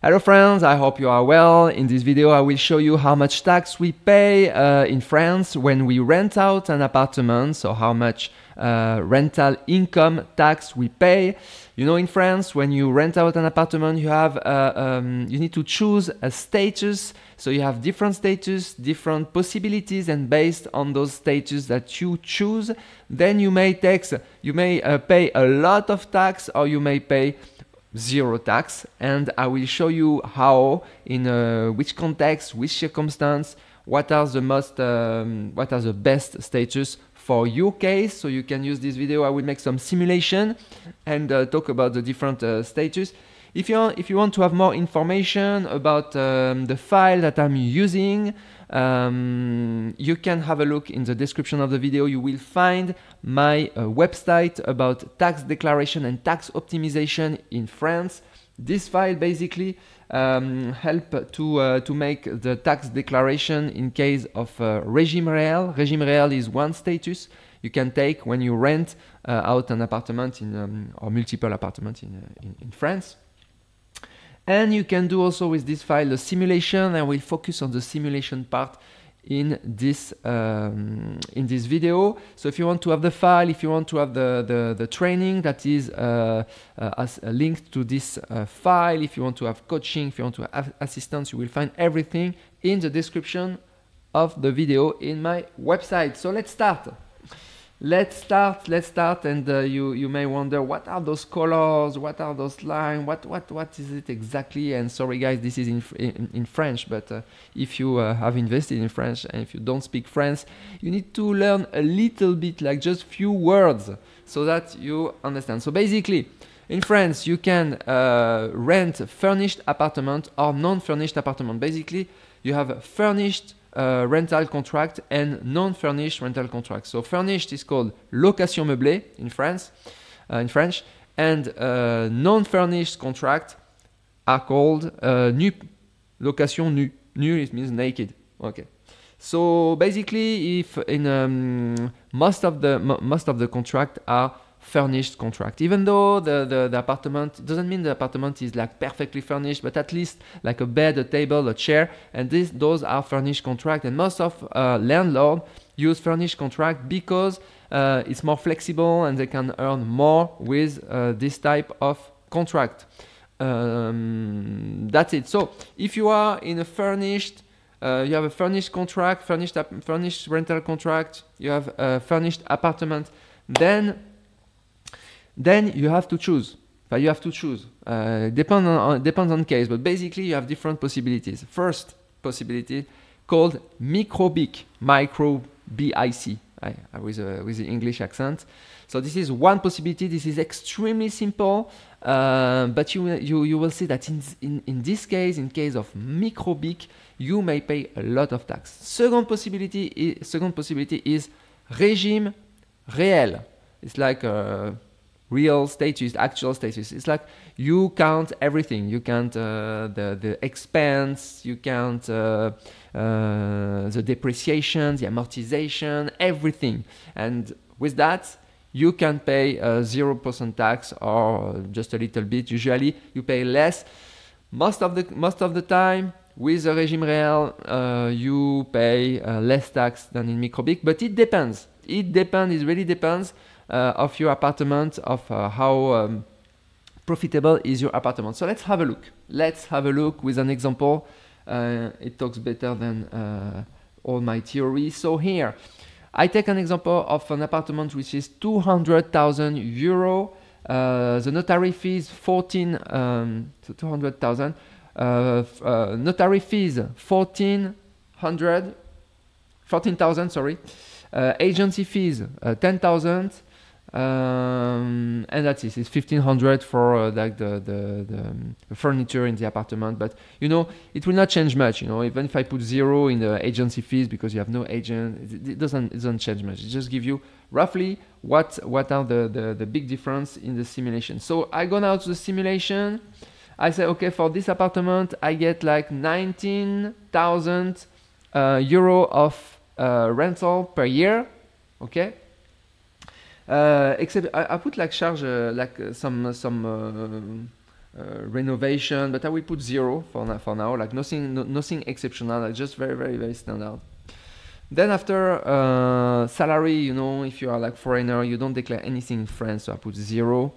Hello friends, I hope you are well. In this video I will show you how much tax we pay uh, in France when we rent out an apartment, so how much uh, rental income tax we pay. You know in France when you rent out an apartment you have uh, um, you need to choose a status, so you have different status, different possibilities and based on those status that you choose then you may tax, you may uh, pay a lot of tax or you may pay zero tax and I will show you how in uh, which context which circumstance what are the most um, what are the best status for your case so you can use this video. I will make some simulation and uh, talk about the different uh, status if you, if you want to have more information about um, the file that I'm using um, you can have a look in the description of the video. You will find my uh, website about tax declaration and tax optimization in France. This file basically um, help to, uh, to make the tax declaration in case of uh, regime réel. Regime réel is one status you can take when you rent uh, out an apartment in, um, or multiple apartments in, uh, in, in France. And you can do also with this file a simulation and we'll focus on the simulation part in this um, in this video. So if you want to have the file, if you want to have the, the, the training that is uh, uh, as linked to this uh, file, if you want to have coaching, if you want to have assistance, you will find everything in the description of the video in my website. So let's start. Let's start, let's start, and uh, you, you may wonder, what are those colors, what are those lines, what, what, what is it exactly? And sorry guys, this is in, in, in French, but uh, if you uh, have invested in French and if you don't speak French, you need to learn a little bit, like just few words, so that you understand. So basically, in France, you can uh, rent furnished apartment or non-furnished apartment. Basically, you have furnished uh, rental contract and non-furnished rental contract. So furnished is called location meublée in France, uh, in French, and uh, non-furnished contract are called uh, nu, location nu. Nu it means naked. Okay. So basically, if in um, most of the most of the contract are furnished contract. Even though the, the, the apartment doesn't mean the apartment is like perfectly furnished, but at least like a bed, a table, a chair, and this, those are furnished contract. And most of uh, use furnished contract because uh, it's more flexible and they can earn more with uh, this type of contract. Um, that's it. So if you are in a furnished uh, you have a furnished contract, furnished, furnished rental contract, you have a furnished apartment, then then you have to choose. But you have to choose. Uh, depend on, depends on case, but basically you have different possibilities. First possibility called microbic, micro BIC, I, I, with, a, with the English accent. So this is one possibility. This is extremely simple, uh, but you, you, you will see that in, in, in this case, in case of microbic, you may pay a lot of tax. Second possibility is, second possibility is regime réel. It's like uh, real status, actual status. It's like you count everything. You count uh, the the expense. You count uh, uh, the depreciation, the amortization, everything. And with that, you can pay zero percent tax or just a little bit. Usually, you pay less. Most of the most of the time, with the regime réel, uh, you pay uh, less tax than in microbic, but it depends. It depends. It really depends uh, of your apartment, of uh, how um, profitable is your apartment. So let's have a look. Let's have a look with an example. Uh, it talks better than all my theory. So here, I take an example of an apartment which is 200,000 euro. Uh, the notary fees 14 um, so 200,000 uh, uh, notary fees 1400 14,000 sorry agency fees 10,000 um, and that's it. It's fifteen hundred for uh, like the the, the um, furniture in the apartment. But you know, it will not change much. You know, even if I put zero in the agency fees because you have no agent, it, it doesn't it doesn't change much. It just give you roughly what what are the, the the big difference in the simulation. So I go now to the simulation. I say okay for this apartment I get like nineteen thousand uh, euro of uh, rental per year. Okay uh, except I, I, put like charge uh, like uh, some some uh, renovation, but I will put zero for now, for now like nothing, no, nothing exceptional, like just very, very, very standard. Then after uh, salary, you know, if you are like foreigner, you don't declare anything in France, so I put zero.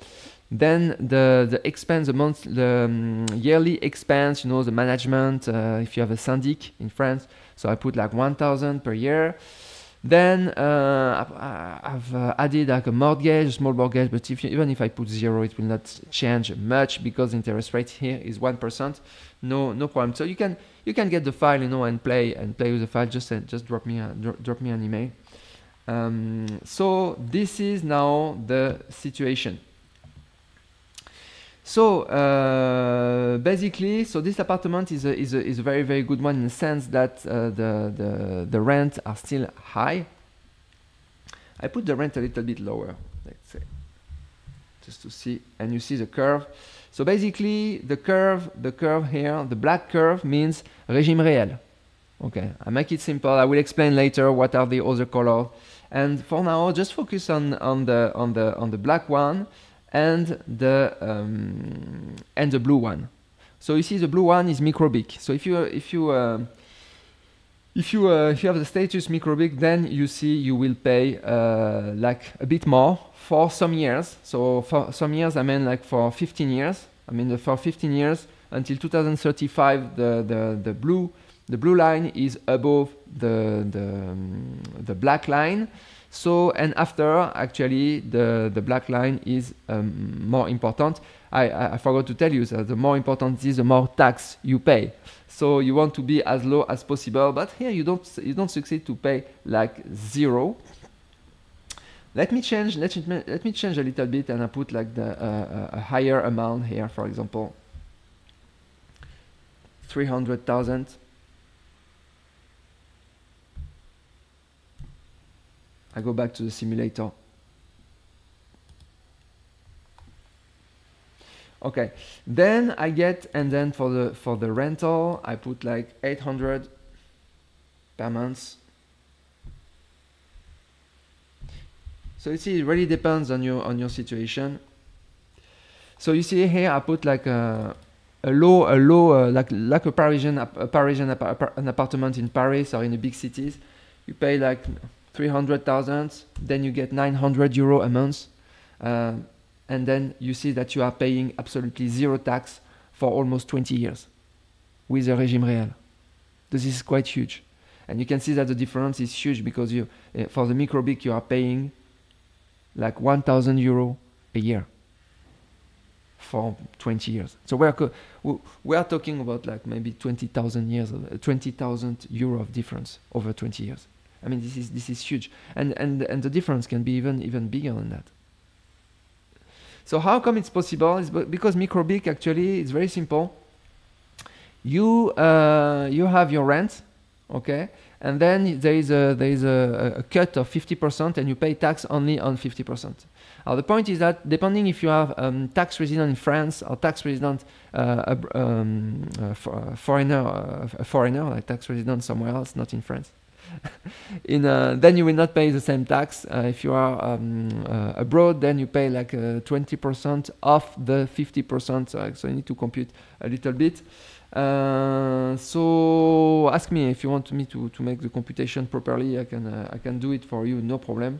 Then the the expense, the month, the um, yearly expense, you know, the management. Uh, if you have a syndic in France, so I put like 1,000 per year. Then uh, I've, I've uh, added like a mortgage, a small mortgage, but if even if I put zero, it will not change much because the interest rate here is one percent. No, no problem. So you can you can get the file, you know, and play and play with the file. Just uh, just drop me a, dro drop me an email. Um, so this is now the situation. So uh, basically, so this apartment is a, is, a, is a very very good one in the sense that uh, the, the the rent are still high. I put the rent a little bit lower, let's say, just to see, and you see the curve. So basically, the curve, the curve here, the black curve means régime réel. Okay, I make it simple. I will explain later what are the other colors. And for now, just focus on on the on the on the black one and the um, and the blue one. So you see the blue one is microbic. So if you if you uh, if you uh, if you have the status microbic, then you see you will pay uh, like a bit more for some years. So for some years, I mean like for 15 years. I mean for 15 years until 2035, the the the blue the blue line is above the the um, the black line. So, and after, actually, the, the black line is um, more important. I, I, I, forgot to tell you that the more important is, the more tax you pay. So you want to be as low as possible, but here you don't, you don't succeed to pay like zero. Let me change, let me, let me change a little bit and I put like the, uh, a higher amount here, for example, 300,000. I go back to the simulator. Okay, then I get, and then for the for the rental, I put like 800 per month. So you see, it really depends on your on your situation. So you see here, I put like a, a low, a low, uh, like like a Parisian, a Parisian an apartment in Paris or in the big cities. You pay like 300,000, then you get 900 euro a month, uh, and then you see that you are paying absolutely zero tax for almost 20 years with the régime réel. This is quite huge. And you can see that the difference is huge because you, uh, for the microbic, you are paying like 1,000 euro a year for 20 years. So we are, we are talking about like maybe 20,000 years, uh, 20,000 euro of difference over 20 years. I mean, this is this is huge, and and and the difference can be even even bigger than that. So how come it's possible? It's because microbic actually it's very simple. You uh, you have your rent, okay, and then there is a there is a, a cut of 50%, and you pay tax only on 50%. Now the point is that depending if you have um, tax resident in France or tax resident uh, um, uh, for, foreigner, uh, a foreigner like tax resident somewhere else, not in France, in uh, then you will not pay the same tax. Uh, if you are um, uh, abroad, then you pay like 20% off the 50%. So, so you need to compute a little bit. Uh, so ask me if you want me to, to make the computation properly. I can uh, I can do it for you, no problem.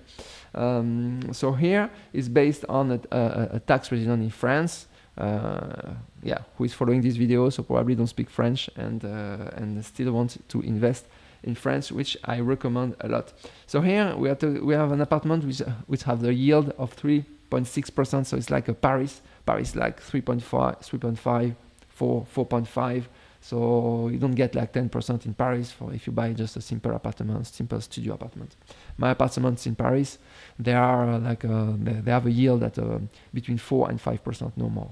Um, so here is based on a, a, a tax resident in France. Uh, yeah, who is following this video, so probably don't speak French and and still want to invest in France, which I recommend a lot. So here we have, to, we have an apartment which, which have the yield of 3.6%. So it's like a Paris. Paris like 3.5, 3.5, 4, 4.5. So you don't get like 10% in Paris for if you buy just a simple apartment, simple studio apartment. My apartments in Paris, they are like uh, they, have a yield at uh, between 4 and 5%, no more.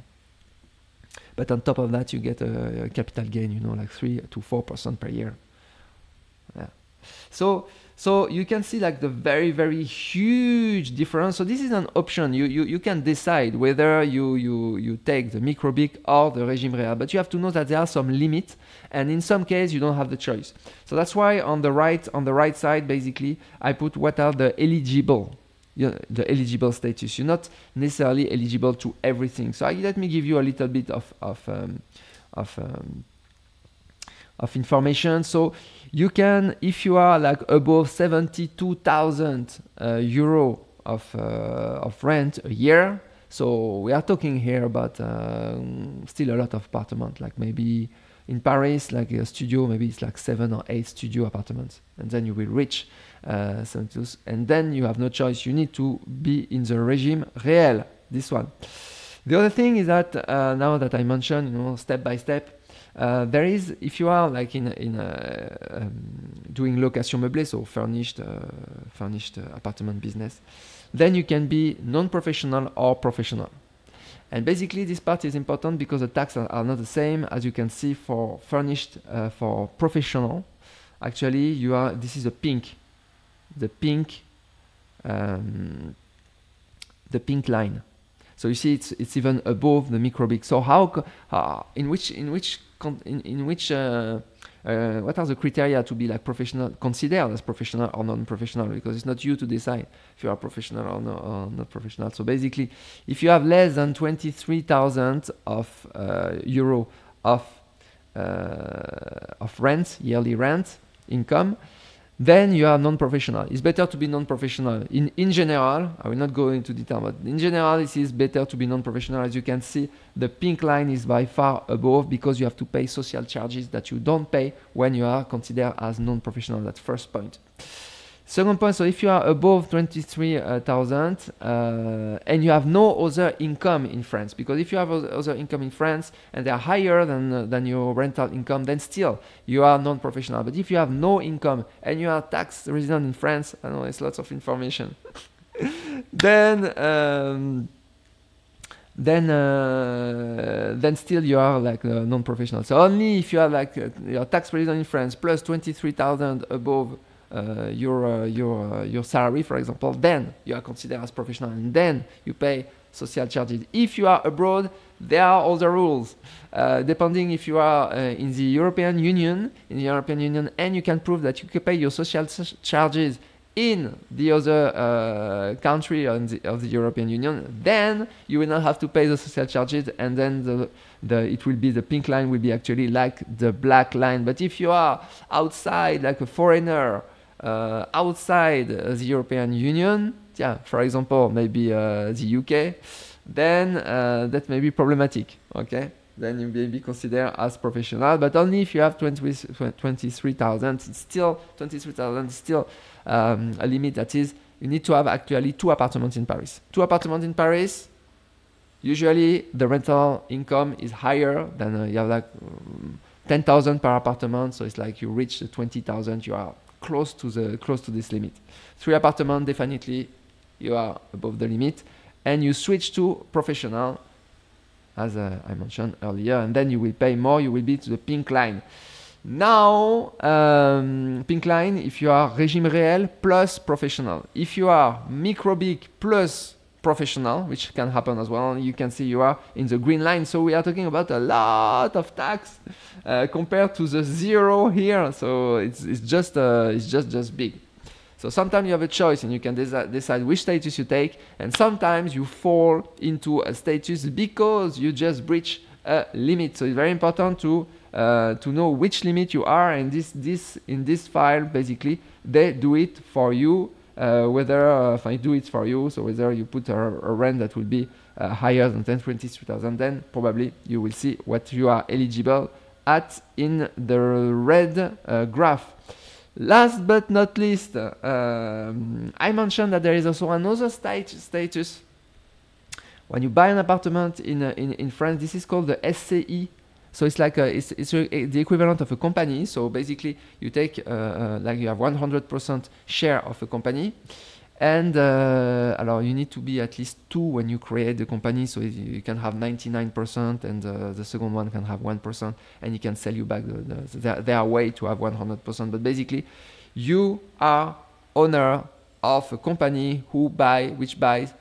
But on top of that, you get a, a capital gain, you know, like 3 to 4% per year. Yeah. So so you can see like the very very huge difference. So this is an option. You you, you can decide whether you you you take the microbic or the regime réel, but you have to know that there are some limits, and in some cases you don't have the choice. So that's why on the right on the right side basically I put what are the eligible the eligible status. You're not necessarily eligible to everything. So let me give you a little bit of of um, of um, of information. So you can, if you are like above 72,000 uh, euro of uh, of rent a year. So we are talking here about uh, still a lot of apartment, like maybe in Paris, like a studio, maybe it's like seven or eight studio apartments, and then you will reach uh, and then you have no choice. You need to be in the regime réel. This one. The other thing is that uh, now that I mentioned, you know, step by step, uh, there is if you are like in in um, doing location meublée, so furnished uh, furnished uh, apartment business, then you can be non-professional or professional. And basically, this part is important because the taxes are, are, not the same as you can see for furnished uh, for professional. Actually, you are this is a pink, the pink, um, the pink line. So you see, it's it's even above the microbic. So how, uh, in which in which in, in which uh, uh, what are the criteria to be like professional considered as professional or non-professional because it's not you to decide if you are professional or, no, or not professional so basically if you have less than 23,000 of uh, euro of uh, of rent yearly rent income then you are non-professional. It's better to be non-professional. In, in general, I will not go into detail, but in general, it is better to be non-professional. As you can see, the pink line is by far above because you have to pay social charges that you don't pay when you are considered as non-professional. That's first point. Second point, so if you are above 23,000 uh, and you have no other income in France, because if you have other income in France and they are higher than, uh, than your rental income, then still you are non-professional. But if you have no income and you are tax resident in France, I know it's lots of information, then um, then uh, then still you are like uh, non-professional. So only if you are like uh, your tax resident in France plus 23,000 above uh, your uh, your uh, your salary, for example, then you are considered as professional, and then you pay social charges. If you are abroad, there are other rules. Uh, depending if you are uh, in the European Union, in the European Union, and you can prove that you can pay your social charges in the other uh, country the, of the European Union, then you will not have to pay the social charges, and then the, the it will be the pink line will be actually like the black line. But if you are outside, like a foreigner, outside the European Union, yeah, for example, maybe uh, the UK, then uh, that may be problematic. Okay, then you may be considered as professional, but only if you have 20, 23,000. It's still 23,000. Still um, a limit that is you need to have actually two apartments in Paris. Two apartments in Paris. Usually the rental income is higher than uh, you have like um, 10,000 per apartment, so it's like you reach the 20,000. You are close to the close to this limit. Three apartment definitely you are above the limit, and you switch to professional, as uh, I mentioned earlier, and then you will pay more. You will be to the pink line. Now, um, pink line, if you are régime réel plus professional. If you are microbic plus professional, which can happen as well. You can see you are in the green line. So we are talking about a lot of tax uh, compared to the zero here. So it's, it's just uh, it's just just big. So sometimes you have a choice and you can decide which status you take. And sometimes you fall into a status because you just breach a limit. So it's very important to uh, to know which limit you are. And this this in this file basically they do it for you whether uh, if I do it for you, so whether you put a, a rent that will be uh, higher than 10, 20,000, then probably you will see what you are eligible at in the red uh, graph. Last but not least, uh, um, I mentioned that there is also another state status. When you buy an apartment in, uh, in, in France, this is called the SCI so it's like a, it's, it's a, the equivalent of a company. So basically, you take uh, uh, like you have 100% share of a company, and uh, alors you need to be at least two when you create the company. So you can have 99%, and uh, the second one can have 1%, and you can sell you back the, the, the their way to have 100%. But basically, you are owner of a company who buy which buys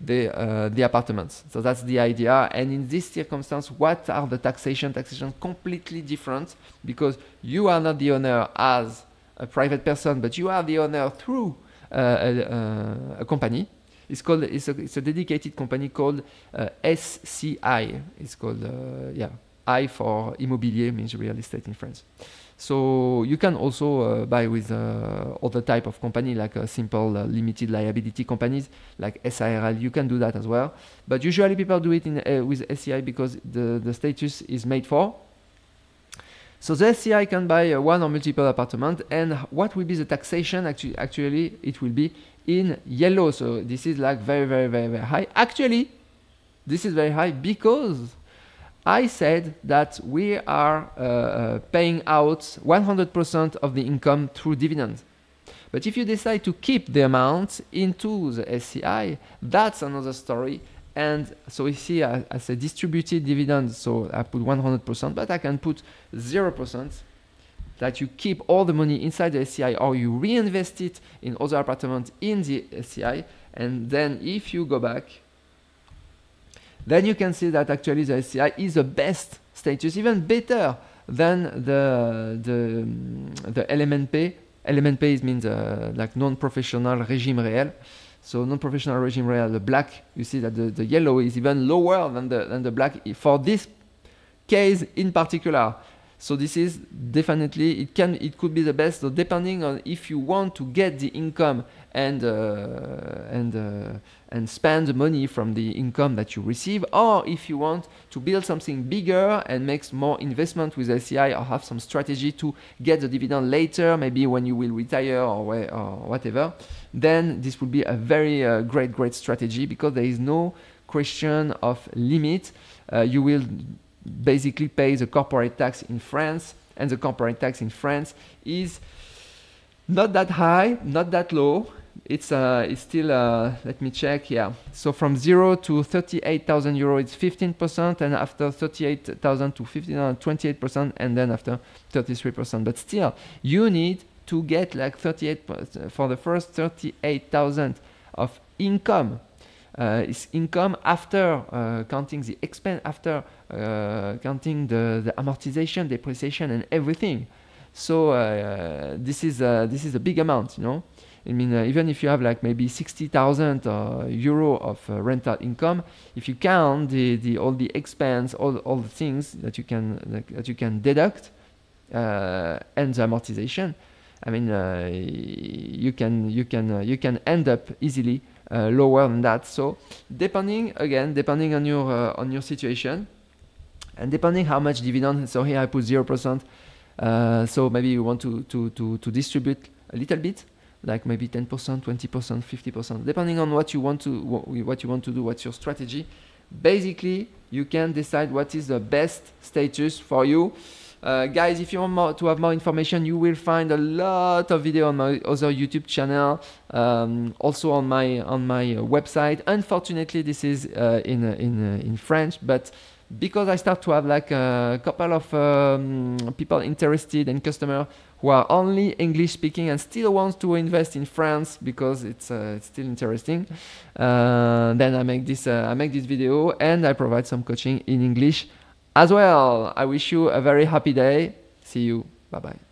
the uh, the apartments. So that's the idea. And in this circumstance, what are the taxation? Taxation completely different because you are not the owner as a private person, but you are the owner through uh, a, uh, a, company. It's called it's a, it's a dedicated company called uh, SCI. It's called uh, yeah I for immobilier means real estate in France. So you can also uh, buy with uh, other type of company like a simple uh, limited liability companies like SARL. You can do that as well. But usually people do it in, uh, with SCI because the, the status is made for. So the SCI can buy uh, one or multiple apartment and what will be the taxation actually, actually it will be in yellow. So this is like very, very, very, very high. Actually, this is very high because I said that we are uh, uh paying out 100% of the income through dividends. But if you decide to keep the amount into the SCI, that's another story. And so we see as a distributed dividend, so I put 100%, but I can put 0% that you keep all the money inside the SCI or you reinvest it in other apartments in the SCI. And then if you go back then you can see that actually the SCI is the best status, even better than the the the LMNP. LMNP means uh, like non-professional régime réel. So non-professional régime réel, the black, you see that the, the yellow is even lower than the than the black for this case in particular. So this is definitely it can it could be the best. So depending on if you want to get the income and uh, and uh, and spend the money from the income that you receive, or if you want to build something bigger and make more investment with SCI or have some strategy to get the dividend later, maybe when you will retire or, or whatever, then this would be a very uh, great great strategy because there is no question of limit. Uh, you will basically pay the corporate tax in France, and the corporate tax in France is not that high, not that low. It's uh, it's still uh, let me check. Yeah, so from zero to thirty-eight thousand euro, it's fifteen percent, and after thirty-eight thousand to 15, uh, 28 percent, and then after thirty-three percent. But still, you need to get like 38 for the first 38,000 of income uh, is income after uh, counting the expense, after uh, counting the, the amortization, depreciation, and everything. So this is this is a big amount, you know. I mean, uh, even if you have like maybe 60,000 uh, euro of uh, rental income, if you count the, the all the expense, all, all the things that you can like, that you can deduct, and the amortization, I mean, you can you can you can end up easily uh, lower than that. So depending again, depending on your uh, on your situation, and depending how much dividend. So here I put zero percent. Uh, so maybe you want to, to to to distribute a little bit, like maybe 10%, 20%, 50%, depending on what you want to what you want to do, what's your strategy. Basically, you can decide what is the best status for you. Uh, guys, if you want more, to have more information, you will find a lot of video on my other YouTube channel, um, also on my on my uh, website. Unfortunately, this is uh, in uh, in in French, but because I start to have like a couple of um, people interested and customers who are only English speaking and still want to invest in France because it's, uh, it's still interesting, uh, then I make this uh, I make this video and I provide some coaching in English as well. I wish you a very happy day. See you. Bye bye.